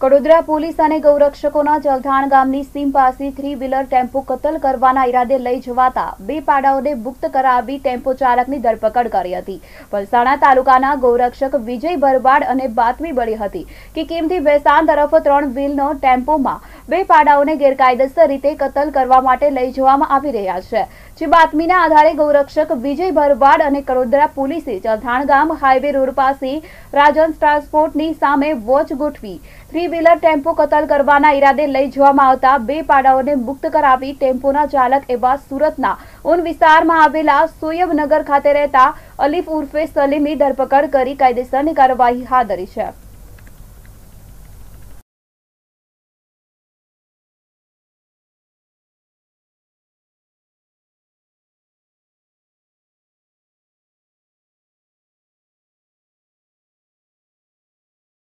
Kadodara police અને ગૌરક્ષકોના જલધાણ ગામની સીમ પાસે થ્રી વ્હીલર ટેમ્પો કતલ કરવાના ઈરાદે લઈ જવાતા બે પાડાઓને મુક્ત કરાવી ટેમ્પો ચાલકની ધરપકડ કરી હતી. વલસાણા તાલુકાના ગૌરક્ષક વિજય ભરવાડ અને બાતમી મળી હતી કે કેમથી વેસાણ તરફ ત્રણ વ્હીલનો ટેમ્પોમાં બે પાડાઓને ગેરકાયદેસર રીતે કતલ કરવા માટે લઈ જવામાં આવી રહ્યા છે. જે બાતમીના આધારે ગૌરક્ષક વિજય ભરવાડ અને કડોદરા પોલીસે ચલથાણ ગામ હાઈવે રોડ પાસે રાજન ટ્રાન્સપોર્ટની સામે વોચ ગોઠવી થ્રી વ્હીલર ટેમ્પો કતલ કરવાના ઈરાદે લઈ જવામાં આવતા બે પાડાઓને મુક્ત કરાવી ટેમ્પોના ચાલક એવા સુરતના ઉન વિસ્તારમાં આવેલા સોયબનગર ખાતે રહેતા અલીફ ઉર્ફે સલીમની ધરપકડ કરી કાયદેસરની કાર્યવાહી હાથ ધરી છે.